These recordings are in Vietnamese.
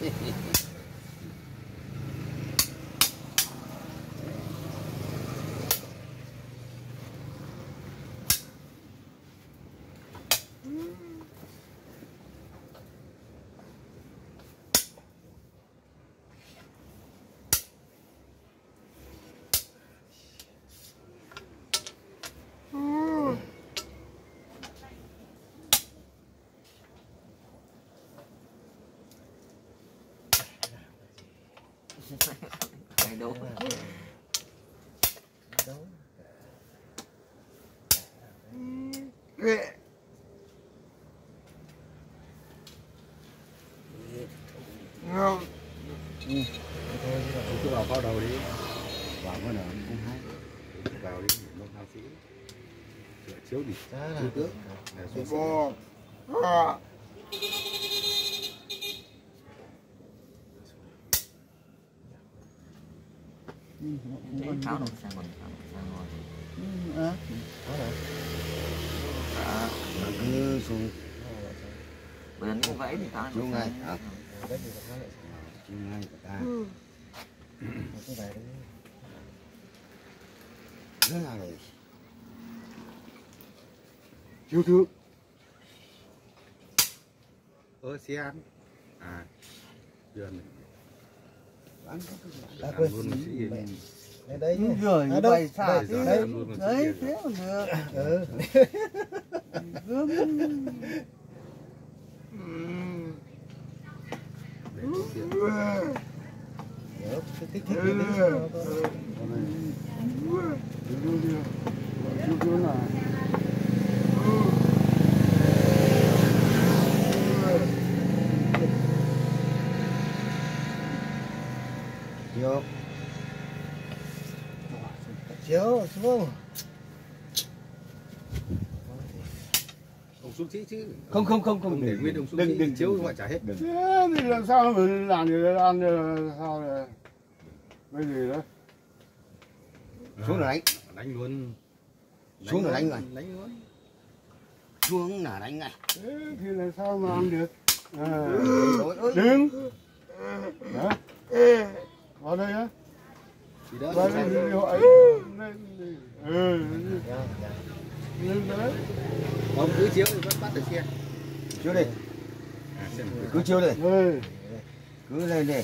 Sí. Đầy đủ. Ngon. cứ vào vào đầu đi. Vào vào đầu cũng hay. Vào đi nó thao sĩ. Sửa chiếu đi. Chiếu tướng để xuống Bò. À. Để tháo đâu sang còn tháo sang rồi. à, Đó. cứ xuống Bên cũng vậy thì tháo Xuống ngay, sang. à. chiếu ngay của rất là này chiếu tướng ơ xe ăn à dường. này ăn À, quên. Đây Đúng rồi, à, đâu? bày xả sĩ Đấy, thế mà được. Ừ. Gớm. để có tiền Được, cứ thích thích đi, thích cho tôi. Được. Ông xuống sĩ chứ Không, không, không, không. không. để nguyên ông xuống đừng, đừng, chiếu ngoại trả hết. Thế thì làm sao? Mà làm được ăn được sao là cái gì đó? Xuống là đánh. Đánh luôn. Xuống là đánh rồi. đánh luôn. Xuống là đánh ngay. Thế thì làm sao mà ăn được? À, Ôi, ôi. đứng. Đó vào đây á ông cứ chiếu thì vẫn bắt được xe Chiếu đi, à, cứ chiếu đi, ừ cứ lên đi.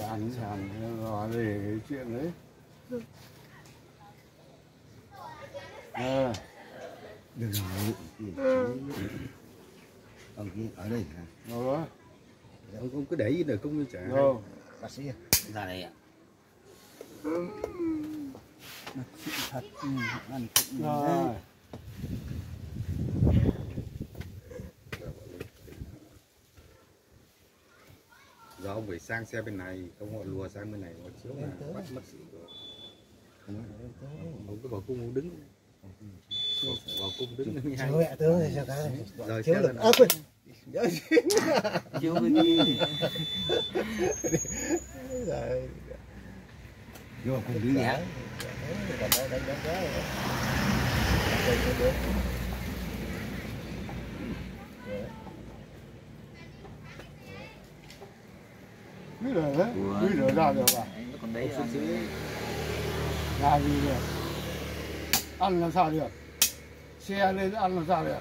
ăn sàn để cái chuyện đấy à, Được rồi. Ông kia ở đây hả? đó ông không cứ để ý được công như rồi Bác sĩ. Ra đây ạ. Thật, ừ, ăn cũng rồi giờ ông phải sang xe bên này không họ lùa sang bên này họ chiếu là bắt mất sĩ rồi ông cứ vào cung ông đứng vào, vào cung đứng như Chiếu mẹ tướng thì sao cái Rồi, Chiếu được. lên. À quên. Chiếu gì? Rồi. vô cùng đánh đó. biết rồi đấy biết rồi ra được à Đấy, nó còn là sĩ ra gì được? Ăn làm sao được? Xe lên ăn làm sao được?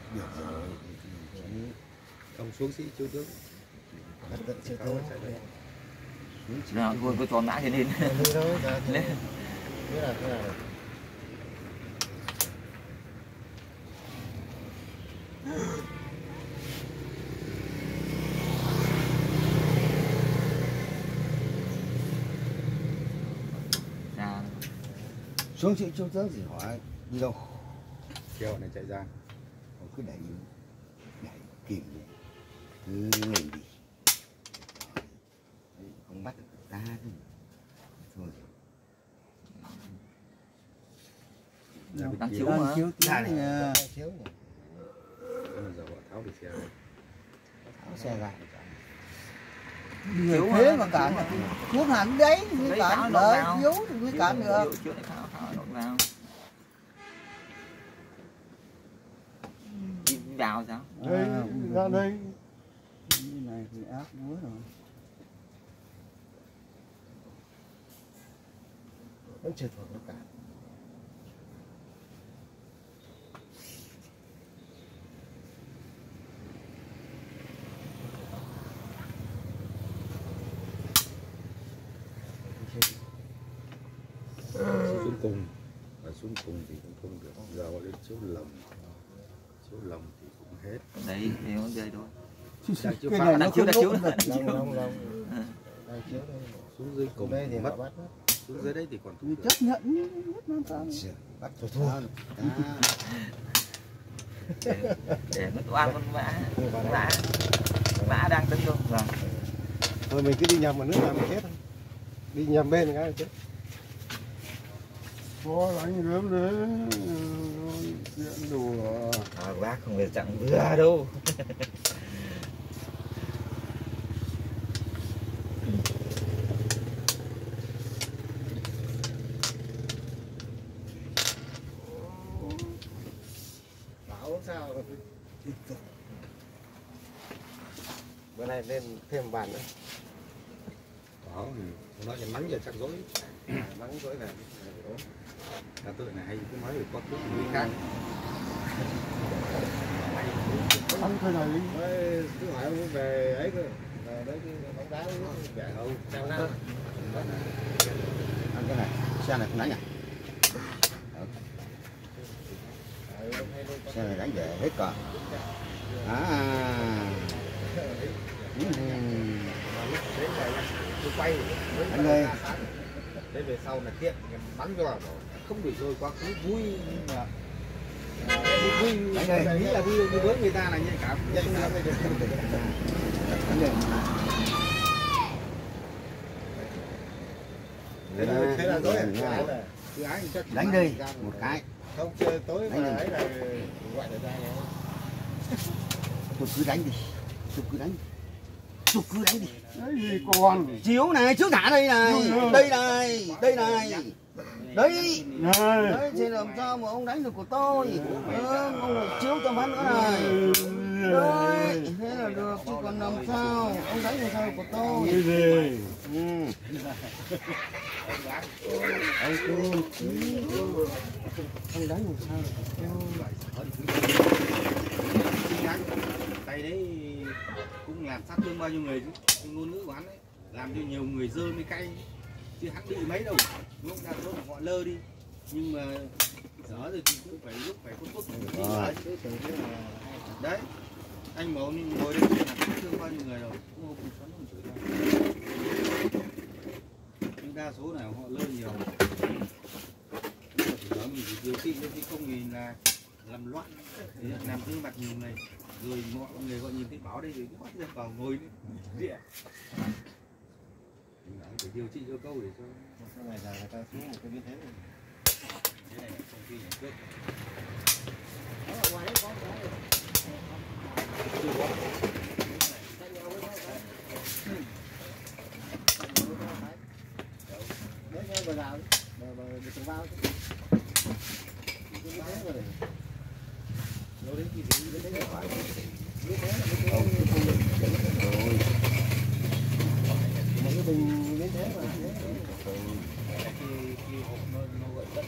Ông xuống sĩ chiếu tướng. Thế nên Đi đâu? Dạ, thì- lên. Thế là thế nào? ra. Xuống chị chiếu tướng thì hỏi. Đi đâu? treo này chạy ra. Ông cứ đẩy đẩy kìm đi. Cứ lên đi. Đấy, Không bắt được ta thôi. Thôi. ra bên đang chiếu mà này. Chiếu bây giờ họ tháo xe. Tháo xe ra. Người Chiếu thế mà, cản chiếu hẳn đấy mới cản nó đợi vào. yếu thì mới cản được. Chiếu- chiếu để tháo tháo nó vào. Đi vào sao? Đây ra đây. Như này thì áp múa rồi. Vẫn chưa thuộc nó cả xuống cùng và xuống cùng thì cũng không được giờ họ lên số lồng số lồng thì cũng hết đấy thì nó dây thôi đang chiếu phá. đang chiếu đang chiếu đốt được lòng lòng lòng đây chiếu xuống dưới cùng đây thì mất mất xuống dưới đấy thì còn được. chấp nhận bắt thôi thôi. để, để nó toan con mã. Mã. Mã đang tấn công vâng. Thôi mình cứ đi nhầm mà nước làm mình chết thôi. Đi nhầm bên cái chết. Có đánh gớm đấy chuyện đùa. À, bác không phải chẳng vừa đâu nay lên thêm bàn nữa. Đó thì nó chỉ mắng giờ chắc dối. Mắng dỗi về là tôi này hay cứ nói về có thuốc người khác. Ăn cái này Ê, cứ hỏi ông về ấy cơ. Về đấy cái bóng đá về. Đâu sao nào ăn cái này xe này không đánh à xe này đánh về hết cờ à anh ơi. Thế về sau là tiện bắn cho không bị rồi. quá khứ vui nhưng mà vui vui nghĩ là vui đi với người ta là nhạy cảm nhạy cảm anh ơi thế là thế là cứ ái chắc đánh đi một cái. Không chơi tối mà Đánh đi. ấy là gọi được ra tôi cứ đánh đi. Tôi cứ đánh tôi cứ đánh đi đấy gì còn chiếu này chiếu thả đây này. Đây này đây này. Đấy. Đấy thì làm sao mà ông đánh được của tôi. Ờ, ông lại chiếu cho bắn nữa này. Đấy thế là được chứ còn làm sao? Ông đánh làm sao được của tôi. Cái gì? Ừ. ông cứ ông đánh làm sao được của tôi tay đấy cũng làm sát thương bao nhiêu người chứ. Cái ngôn ngữ của hắn ấy làm cho nhiều người dơ mới cay chứ hắn bị mấy đâu lúc nào lúc họ lơ đi. Nhưng mà dở rồi thì cũng phải lúc phải có thuốc phải Rồi. đấy anh mà ông ngồi đây sát thương bao nhiêu người rồi. Cũng không xoắn không chửi đâu. Nhưng đa số là họ lơ nhiều. Nói mình chỉ điều trị thôi chứ không thì là làm loạn. Làm thương mặt nhiều người rồi mọi người gọi nhìn thấy báo đây thì cứ bắt ra vào ngồi nói phải điều trị cho câu để cho sau này là người ta xuống một cái biến thế này. thế này công ty nhà nước đấy nghe vừa vào mà mà được trồng bao chứ. Cái biến thế rồi. đâu đấy thì đến đấy là phải mà cái bình biến thế mà khi khi hộp nó nó gọi đất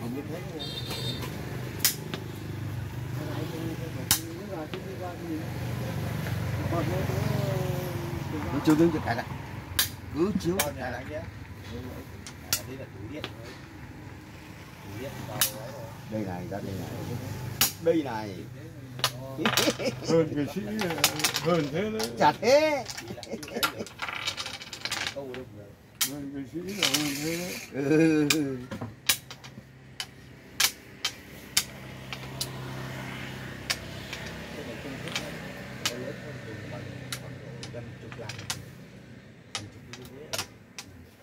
không biến thế rồi Cái này thì phải nước vào chứ đi qua cái gì còn nó có cứ chiếu đứng cho cái này cứ chiếu anh nhé. À, đây là tủ điện thôi. Tủ điện vào đấy rồi. Đây này ra đây này. Đây này. Hơn cái sĩ hơn thế đấy. Chả thế. Câu được. Rồi. Hơn cái sĩ là hơn thế đấy ừ. cái này công thức nó nó lớn hơn từ bằng khoảng độ gần chục lần gần chục cái như thế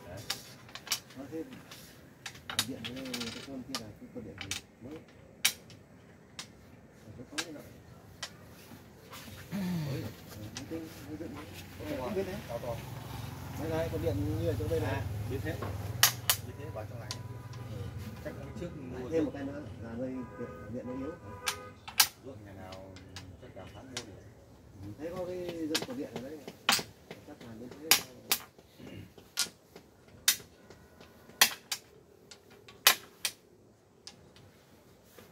đấy nó thêm điện với cái con kia là cái con điện gì mới Rồi cái có cái lợi mới cái cái điện Có cái biến thế to to đây này con điện như ở chỗ đây à này biến thế. Biến thế vào trong này. Chắc hôm trước mua thêm một cái nữa là nơi điện, điện nó yếu. Ruộng nhà nào chắc cả tháng mua được. Thấy có cái dân cổ điện ở đấy. Chắc là như thế.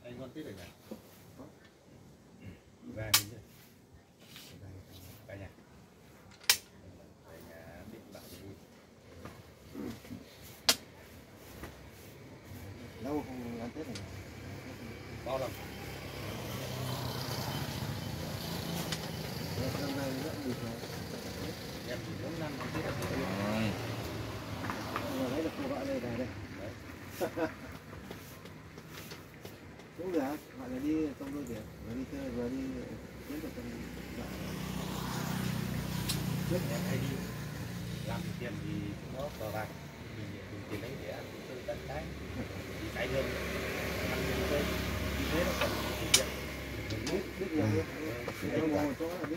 Anh con tiếp được này về mình chứ về nhà về nhà định bảo đi lâu không ăn tết này bao lần năm nay rất bình thường em chỉ bốn năm ăn tết là được rồi mà lấy được cô vợ đây về đây cũng được họ là đi trong đôi biển vừa đi chơi vừa đi kiếm được trong vợ trước em hay đi làm tiền thì nó cờ bạc mình dùng tiền đấy để ăn chơi đánh cái thì cái hơn ăn tiền chơi như thế nó còn tiền tiền mình biết biết nhiều hơn đâu ngồi chỗ là biết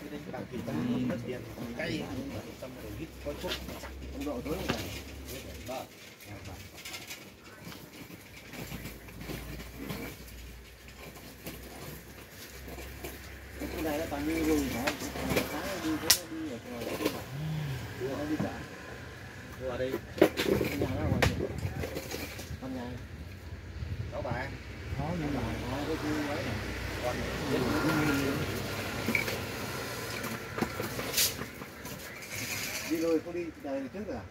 cái đánh bạc thì tâm mất tiền cái tâm rồi hít có thuốc. Ông độ tối này đó cái này nó toàn như rừng phải sáng đi thế nó đi ở ngoài đi phải đưa nó đi chợ đưa ở đây cái nhà nó ở ngoài kia. con nhà cháu bà có nhưng mà có cái khu ấy này còn đi rồi không đi đời trước rồi à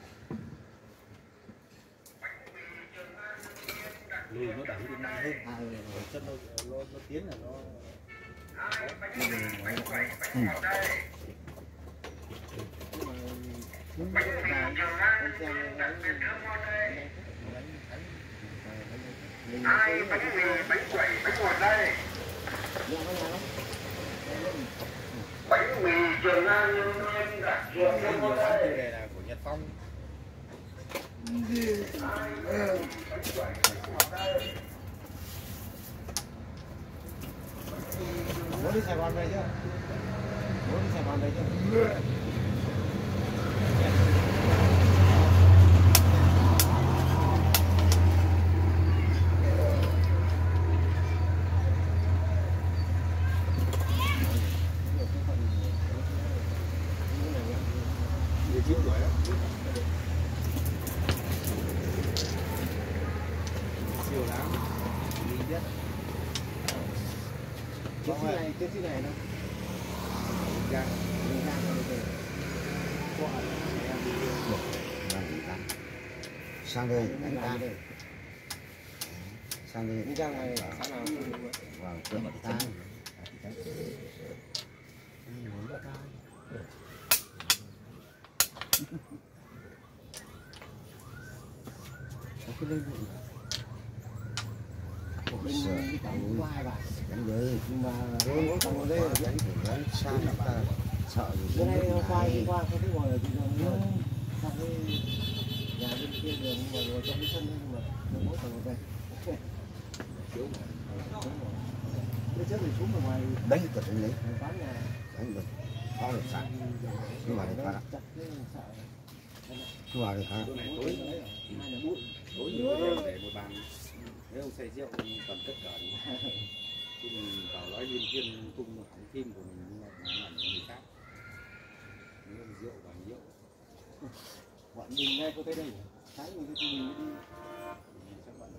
lùi nó đẩy đi mạnh hơn. À ừ, chân nó nó, nó tiến là nó Ừ. nhưng mà đúng bánh quẩy bánh ngọt đây bánh mì trường an nhân đặt trường cái đây là của Nhật Phong đi Sài Gòn về chưa muốn đi Sài Gòn về chưa mười chiến sĩ này đâu ra mình ra rồi về sang đây. đánh ta sang đây mình ra ngoài sáng nào? Vào cửa ta cái đánh mà không có cổng ở đây là đánh thì đánh sang người ta sợ gì bữa khoai qua không biết ngồi ở trên đường nữa sang cái nhà bên kia đường mà ngồi trong cái sân nhưng mà không có cổng ở đây thiếu cái trước thì xuống ở ngoài đánh cật đánh lấy quán nhà đánh được phá được sẵn cứ vào được phá cứ vào được phá tối tối nhiều để một bàn nếu ông say rượu còn tất cả đi chứ mình bảo nói liên thiên tung hỏng phim của mình nhưng mà nó làm người khác. Nếu rượu và rượu. Bọn mình ngay có tới đây. Sáng mình cái mình đi. Chắc bạn